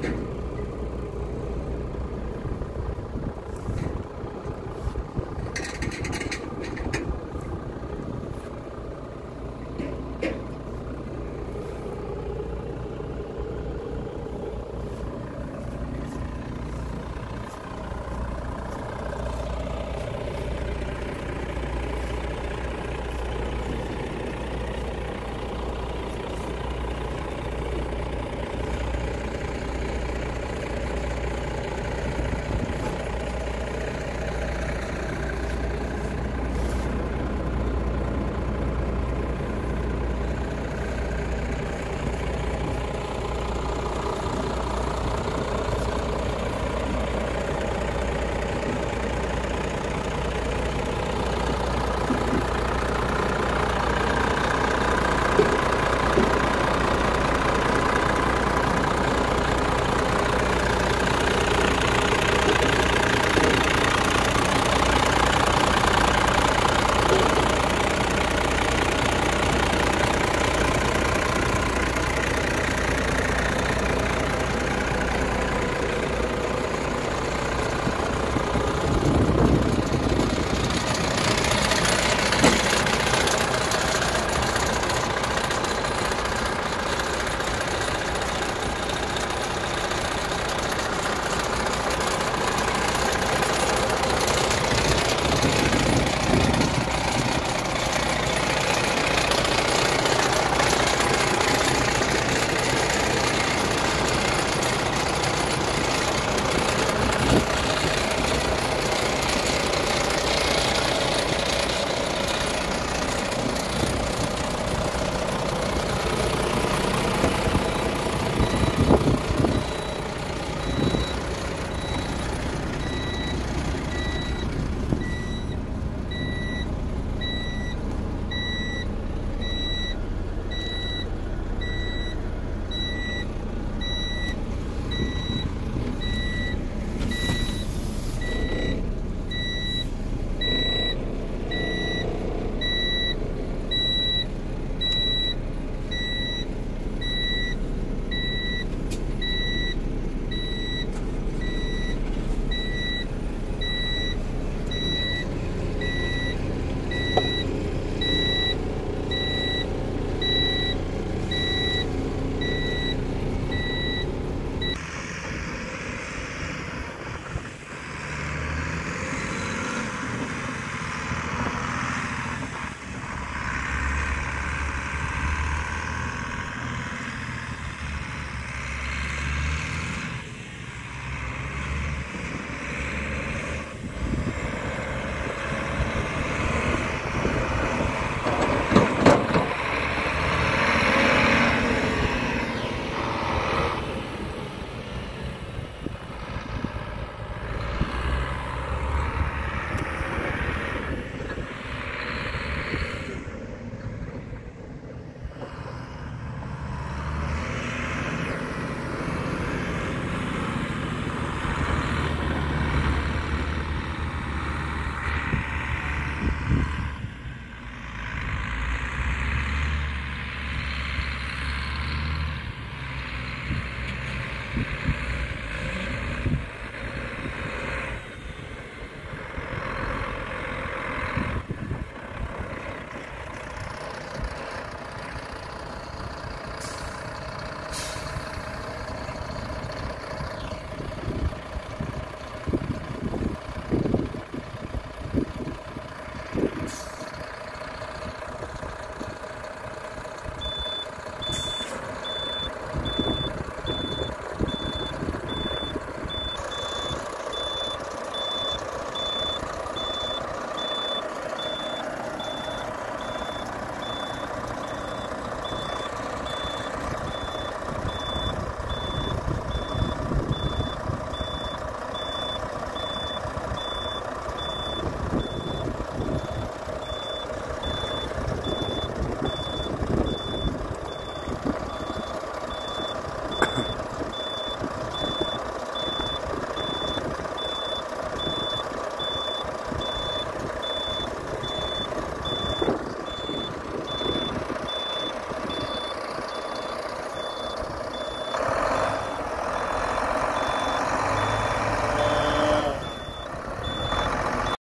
这个